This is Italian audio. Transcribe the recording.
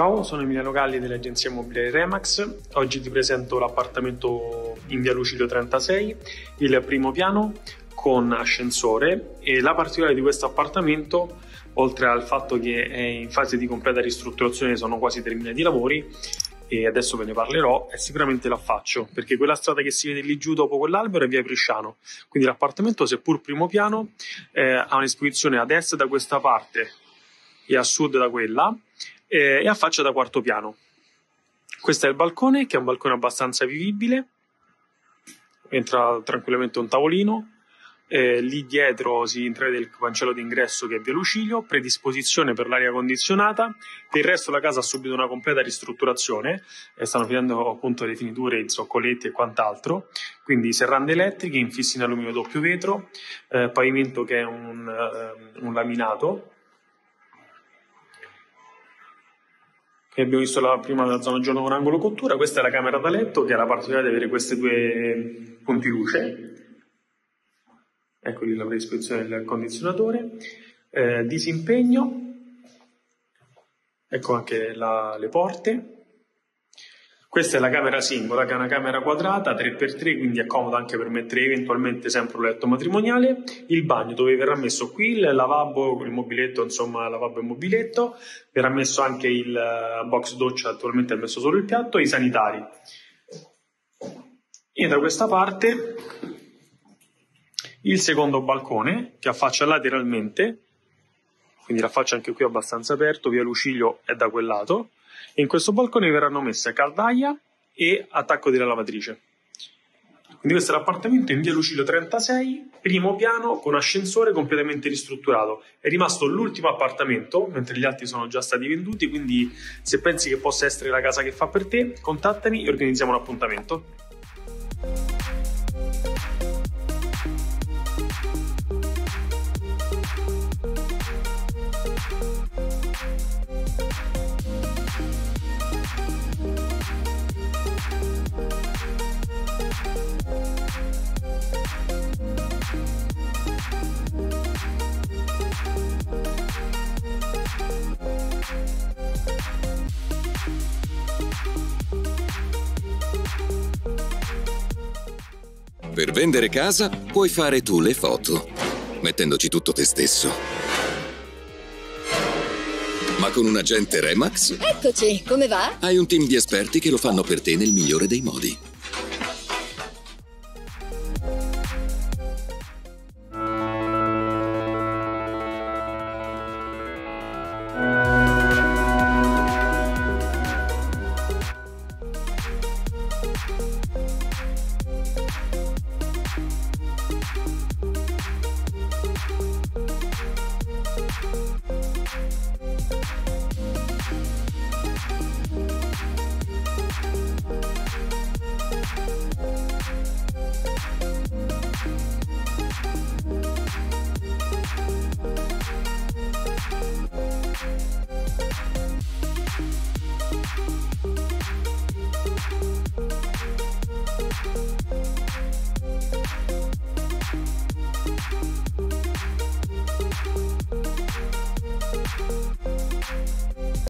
Ciao, sono Emiliano Galli dell'agenzia immobiliare Remax. Oggi ti presento l'appartamento in via Lucilio 36, il primo piano con ascensore e la particolare di questo appartamento, oltre al fatto che è in fase di completa ristrutturazione, sono quasi terminati i lavori e adesso ve ne parlerò, è sicuramente l'affaccio, perché quella strada che si vede lì giù dopo quell'albero è via Bresciano, quindi l'appartamento, seppur primo piano, eh, ha un'esposizione ad est da questa parte e a sud da quella, eh, e affaccia da quarto piano. Questo è il balcone, che è un balcone abbastanza vivibile, entra tranquillamente un tavolino, eh, lì dietro si intravede il cancello d'ingresso che è via Lucilio, predisposizione per l'aria condizionata. Il resto la casa ha subito una completa ristrutturazione, eh, stanno finendo appunto le finiture, i zoccoletti e quant'altro. Quindi serrande elettriche, infissi in alluminio doppio vetro, eh, pavimento che è un, uh, un laminato. Che abbiamo visto la prima la zona giorno con angolo cottura, questa è la camera da letto che ha la particolarità di avere queste due punti luce. Ecco lì la predisposizione del condizionatore, eh, disimpegno, ecco anche la, le porte. Questa è la camera singola, che è una camera quadrata 3x3, quindi è comoda anche per mettere eventualmente sempre un letto matrimoniale. Il bagno dove verrà messo qui il lavabo, il mobiletto, insomma, lavabo e mobiletto. Verrà messo anche il eh, box doccia, attualmente è messo solo il piatto, i sanitari. E da questa parte il secondo balcone che affaccia lateralmente, quindi la faccia anche qui abbastanza aperto, via Lucilio è da quel lato, e in questo balcone verranno messe caldaia e attacco della lavatrice. Quindi questo è l'appartamento in via Lucilio 36, primo piano con ascensore completamente ristrutturato. È rimasto l'ultimo appartamento, mentre gli altri sono già stati venduti, quindi se pensi che possa essere la casa che fa per te, contattami e organizziamo un appuntamento. Per vendere casa puoi fare tu le foto, mettendoci tutto te stesso. Ma con un agente Remax... Eccoci, come va? Hai un team di esperti che lo fanno per te nel migliore dei modi.